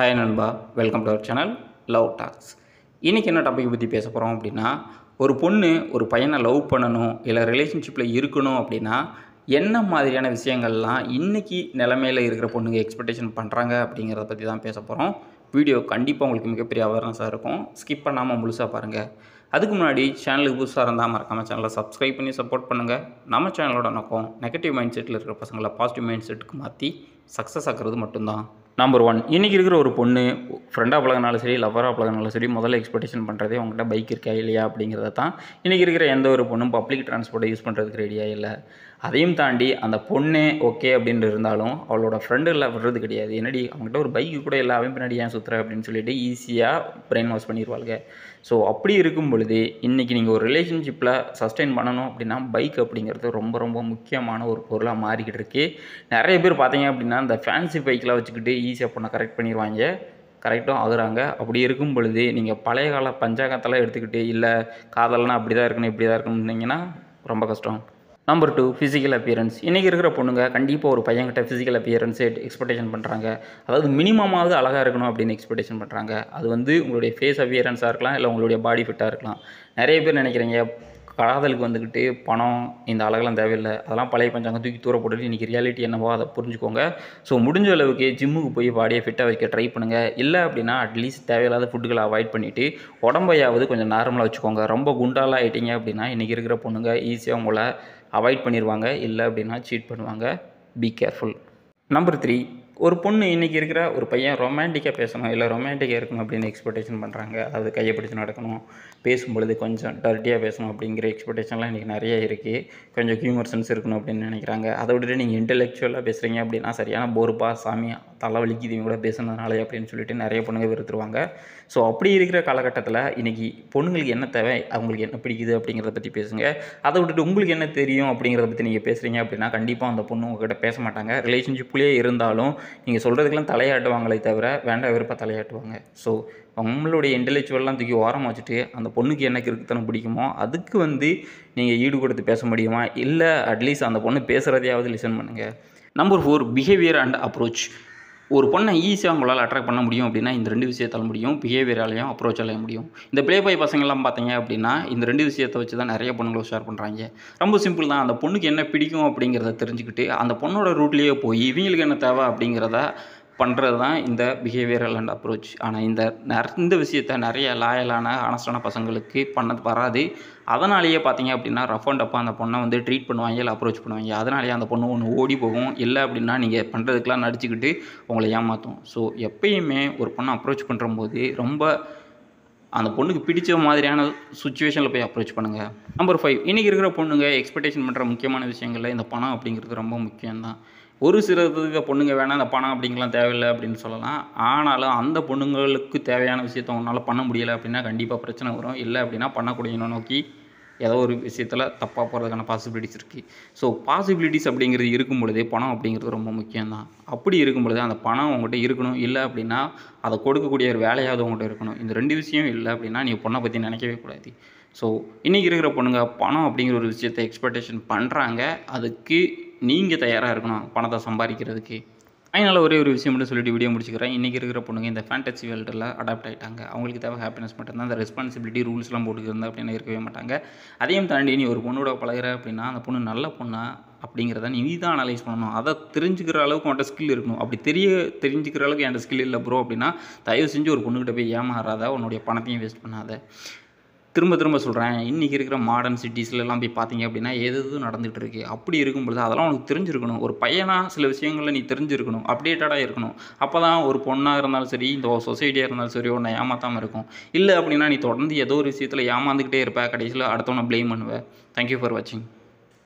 Hi நண்பா welcome to our channel love talks. இன்றைக்கி என்ன டாபிக் பற்றி பேச போகிறோம் அப்படின்னா ஒரு பொண்ணு ஒரு பையனை லவ் பண்ணணும் இல்லை ரிலேஷன்ஷிப்பில் இருக்கணும் அப்படின்னா என்ன மாதிரியான விஷயங்கள்லாம் இன்றைக்கி நிலமையில் இருக்கிற பொண்ணுங்க எக்ஸ்பெக்டேஷன் பண்ணுறாங்க அப்படிங்கிறத பற்றி தான் பேச போகிறோம் வீடியோ கண்டிப்பாக உங்களுக்கு மிகப்பெரிய அவேர்னஸாக இருக்கும். ஸ்கிப் பண்ணாமல் முழுசாக பாருங்கள் அதுக்கு முன்னாடி சேனலுக்கு புதுசாக இருந்தால் மறக்காமல் சேனலை சப்ஸ்கிரைப் பண்ணி சப்போர்ட் பண்ணுங்கள் நம்ம சேனலோட நோக்கம் நெகட்டிவ் மைண்ட் செட்டில் இருக்கிற பசங்களை பாசிட்டிவ் மைண்ட் செட்டுக்கு மாற்றி சக்ஸஸ் ஆக்கிறது மட்டும்தான். நம்பர் ஒன் இன்றைக்கி இருக்கிற ஒரு பொண்ணு ஃப்ரெண்டாக பழகினாலும் சரி லவராக பழகினாலும் சரி முதல்ல எக்ஸ்பெக்டேஷன் பண்ணுறதே உங்கள்கிட்ட பைக் இருக்கா இல்லையா அப்படிங்கிறத தான் இன்றைக்கி இருக்கிற எந்த ஒரு பொண்ணும் பப்ளிக் டிரான்ஸ்போர்ட்டை யூஸ் பண்ணுறதுக்கு ரெடியாக இல்லை. அதையும் தாண்டி அந்த பொண்ணே ஓகே அப்படின்னு இருந்தாலும் அவளோட ஃப்ரெண்டுகளில் விடுறது கிடையாது. என்னடி அவங்ககிட்ட ஒரு பைக்கு கூட எல்லாமே பின்னாடி ஏன் சுற்றுற அப்படின்னு சொல்லிட்டு ஈஸியாக பிரெயின் வாஷ் பண்ணிடுவாளுங்க ஸோ அப்படி இருக்கும் பொழுது இன்றைக்கி நீங்கள் ஒரு ரிலேஷன்ஷிப்பில் சஸ்டெயின் பண்ணணும் அப்படின்னா பைக் அப்படிங்கிறது ரொம்ப ரொம்ப முக்கியமான ஒரு பொருளாக மாறிக்கிட்டு இருக்கு. நிறைய பேர் பார்த்தீங்க அப்படின்னா இந்த ஃபேன்சி பைக்கெலாம் வச்சுக்கிட்டு ஈஸியாக பொண்ணை கரெக்ட் பண்ணிடுவாங்க கரெக்டும் ஆகுறாங்க. அப்படி இருக்கும் பொழுது நீங்கள் பழைய கால பஞ்சாங்கத்தெல்லாம் எடுத்துக்கிட்டு இல்லை காதல்னா அப்படி தான் இருக்கணும் இப்படி தான் இருக்கணும்னீங்கன்னா ரொம்ப கஷ்டம். நம்பர் டூ ஃபிசிக்கல் அப்பியரன்ஸ் இன்றைக்கி இருக்கிற பொண்ணுங்க கண்டிப்பாக ஒரு பையன்கிட்ட ஃபிசிக்கல் அப்பியரன்ஸே எக்ஸ்பெக்டேஷன் பண்ணுறாங்க அதாவது மினிமமாவது அழகாக இருக்கணும் அப்படின்னு எக்ஸ்பெக்டேஷன் பண்ணுறாங்க அது வந்து உங்களுடைய ஃபேஸ் அப்பியரன்ஸாக இருக்கலாம் இல்லை உங்களுடைய பாடி ஃபிட்டாக இருக்கலாம். நிறைய பேர் நினைக்கிறீங்க காதலுக்கு வந்துக்கிட்டு பணம் இந்த அழகெல்லாம் தேவையில்லை. அதெல்லாம் பழைய பஞ்சாங்க தூக்கி தூர போட்டுட்டு இன்றைக்கி ரியாலிட்டி என்னவோ அதை புரிஞ்சுக்கோங்க. ஸோ முடிஞ்ச அளவுக்கு ஜிம்முக்கு போய் பாடியை ஃபிட்டாக வைக்க ட்ரை பண்ணுங்கள் இல்லை அப்படின்னா அட்லீஸ்ட் தேவையில்லாத ஃபுட்டுகளை அவாய்ட் பண்ணிவிட்டு உடம்பையாவது கொஞ்சம் நார்மலாக வச்சுக்கோங்க. ரொம்ப குண்டாலாம் ஆகிட்டீங்க அப்படின்னா இன்றைக்கி இருக்கிற பொண்ணுங்க ஈஸியாக உங்களை அவாய்ட் பண்ணிடுவாங்க இல்லை அப்படின்னா சீட் பண்ணுவாங்க. பி கேர்ஃபுல் நம்பர் த்ரீ ஒரு பொண்ணு இன்றைக்கி இருக்கிற ஒரு பையன் ரொமான்டிக்காக பேசணும் இல்லை ரொமான்டிக்காக இருக்கணும் அப்படின்னு எக்ஸ்பெக்டேஷன் பண்ணுறாங்க அதாவது கையை பிடிச்சி நடக்கணும் பேசும்பொழுது கொஞ்சம் டர்ட்டியாக பேசணும் அப்படிங்கிற எக்ஸ்பெக்டேஷன்லாம் இன்றைக்கி நிறைய இருக்குது கொஞ்சம் ஹியூமர் சென்ஸ் இருக்கணும் அப்படின்னு நினைக்கிறாங்க. அதை விட்டுட்டு நீங்கள் இன்டெலெக்சுவலாக பேசுகிறீங்க அப்படின்னா சரியான போருப்பா சாமி தலை இவங்க கூட பேசுனதுனாலே அப்படின்னு சொல்லிட்டு நிறைய பொண்ணுங்க வெறுத்துருவாங்க. ஸோ அப்படி இருக்கிற காலகட்டத்தில் இன்றைக்கி பொண்ணுங்களுக்கு என்ன தேவை? அவங்களுக்கு என்ன பிடிக்குது அப்படிங்கிறத பற்றி பேசுங்க. அதை விட்டுட்டு உங்களுக்கு என்ன தெரியும் அப்படிங்கிறத பற்றி நீங்கள் பேசுகிறீங்க அப்படின்னா கண்டிப்பாக அந்த பொண்ணு உங்ககிட்ட பேச மாட்டாங்க. ரிலேஷன்ஷிப்லேயே இருந்தாலும் நீங்கள் சொல்கிறதுக்கெல்லாம் தலையாட்டுவாங்களே தவிர வேண்டாம் விருப்ப தலையாட்டுவாங்க. ஸோ நம்மளுடைய இன்டெலெக்சுவல்லாம் தூக்கி ஓரம் வச்சுட்டு அந்த பொண்ணுக்கு என்ன கிறுக்குத்தனம் பிடிக்குமோ அதுக்கு வந்து நீங்கள் ஈடு கொடுத்து பேச முடியுமா? இல்லை அட்லீஸ்ட் அந்த பொண்ணு பேசுகிறதையாவது லிசன் பண்ணுங்கள் number four behaviour and approach ஒரு பொண்ணை ஈஸியாக உங்களால் அட்ராக்ட் பண்ண முடியும் அப்படின்னா இந்த ரெண்டு விஷயத்தால் முடியும் பிஹேவியராலையும் அப்ரோச்சாலையும் முடியும். இந்த ப்ளே பாய் பசங்கள்லாம் பார்த்தீங்க அப்படின்னா இந்த ரெண்டு விஷயத்தை வச்சு தான் நிறைய பொண்ணுங்களை ஷேர் பண்ணுறாங்க ரொம்ப சிம்பிள் தான். அந்த பொண்ணுக்கு என்ன பிடிக்கும் அப்படிங்கிறத தெரிஞ்சுக்கிட்டு அந்த பொண்ணோட ரூட்லேயே போய் இவங்களுக்கு என்ன தேவை அப்படிங்கிறத பண்ணுறது தான் இந்த பிஹேவியரல் அண்ட் அப்ரோச் ஆனால் இந்த நெற- இந்த விஷயத்த நிறைய லாயலான ஆனஸ்டான பசங்களுக்கு பண்ணது வராது. அதனாலேயே பார்த்தீங்க அப்படின்னா ரஃப் அண்ட் அப்போ அந்த பொண்ணை வந்து ட்ரீட் பண்ணுவாங்க இல்லை அப்ரோச் பண்ணுவாங்க. அதனாலேயே அந்த பொண்ணு ஒன்று ஓடி போகும். இல்லை அப்படின்னா நீங்கள் பண்ணுறதுக்கெலாம் நடிச்சுக்கிட்டு உங்களை ஏமாற்றும் ஸோ எப்பயுமே ஒரு பொண்ணை அப்ரோச் பண்ணுறம்போது ரொம்ப அந்த பொண்ணுக்கு பிடிச்ச மாதிரியான சுச்சுவேஷனில் போய் அப்ரோச் பண்ணுங்கள் நம்பர் ஃபைவ் இன்றைக்கி இருக்கிற பொண்ணுங்க எக்ஸ்பெக்டேஷன் பண்ணுற முக்கியமான விஷயங்களில் இந்த பணம் அப்படிங்கிறது ரொம்ப முக்கியம்தான். ஒரு சிலருக்கு பொண்ணுங்க வேணால் அந்த பணம் அப்படிங்கலாம் தேவையில்லை அப்படின்னு சொல்லலாம். ஆனாலும் அந்த பொண்ணுங்களுக்கு தேவையான விஷயத்த உன்னால் பண்ண முடியலை அப்படின்னா கண்டிப்பாக பிரச்சனை வரும். இல்லை அப்படின்னா பண்ணக்கூடியவனை நோக்கி ஏதோ ஒரு விஷயத்தில் தப்பாக போகிறதுக்கான பாசிபிலிட்டிஸ் இருக்குது ஸோ பாசிபிலிட்டிஸ் அப்படிங்கிறது இருக்கும் பொழுதே பணம் அப்படிங்கிறது ரொம்ப முக்கியம்தான். அப்படி இருக்கும் பொழுது அந்த பணம் உங்கள்கிட்ட இருக்கணும். இல்லை அப்படின்னா அதை கொடுக்கக்கூடிய ஒரு வேலையாவது உங்கள்கிட்ட இருக்கணும். இந்த ரெண்டு விஷயம் இல்லை அப்படின்னா நீங்கள் பொண்ணை பற்றி நினைக்கவே கூடாது. ஸோ இன்றைக்கி இருக்கிற பொண்ணுங்க பணம் அப்படிங்கிற ஒரு விஷயத்தை எக்ஸ்பெக்டேஷன் பண்ணுறாங்க அதுக்கு நீங்கள் தயாராக இருக்கணும் பணத்தை சம்பாதிக்கிறதுக்கு. ஃபைனலாக ஒரே ஒரு விஷயம் மட்டும் சொல்லிட்டு வீடியோ முடிச்சுக்கிறேன். இன்றைக்கி இருக்கிற பொண்ணுங்க இந்த ஃபேண்டசி வேர்ல்டில் அடாப்ட் ஆகிட்டாங்க அவங்களுக்கு தேவை ஹாப்பினஸ் மட்டும்தான். அந்த ரெஸ்பான்சிபிலிட்டி ரூல்ஸ்லாம் போட்டுக்கிறதா அப்படின்னு இருக்கவே மாட்டாங்க. அதையும் தாண்டி நீ ஒரு பொண்ணோட பழகுற அப்படின்னா அந்த பொண்ணு நல்ல பொண்ணா அப்படிங்கிறத நீ தான் அனலைஸ் பண்ணணும். அதை தெரிஞ்சுக்கிற அளவுக்கு உன்ட்ட ஸ்கில் இருக்கணும். அப்படி தெரிய தெரிஞ்சுக்கிற அளவுக்கு என்கிட்ட ஸ்கில் இல்லை ப்ரோ அப்படின்னா தயவு செஞ்சு ஒரு பொண்ணுக்கிட்ட போய் ஏமாறாத. உன்னுடைய பணத்தையும் வேஸ்ட் பண்ணாத. திரும்ப திரும்ப சொல்கிறேன் இன்றைக்கி இருக்கிற மாடர்ன் சிட்டிஸ்லலாம் போய் பார்த்தீங்க அப்படின்னா எது எது நடந்துகிட்டு இருக்கு? அப்படி இருக்கும் பொழுது அதெல்லாம் உனக்கு தெரிஞ்சிருக்கணும். ஒரு பையனாக சில விஷயங்களில் நீ தெரிஞ்சிருக்கணும். அப்டேட்டடாக இருக்கணும். அப்போ தான் ஒரு பொண்ணாக இருந்தாலும் சரி இந்த சொசைட்டியாக இருந்தாலும் சரி உன்னை ஏமாற்றாமல் இருக்கும். இல்லை அப்படின்னா நீ தொடர்ந்து ஏதோ ஒரு விஷயத்தில் ஏமாந்துக்கிட்டே இருப்ப. கடைசியில் அடுத்தவனை ப்ளேம் பண்ணுவேன் தேங்க்யூ ஃபார் வாட்சிங்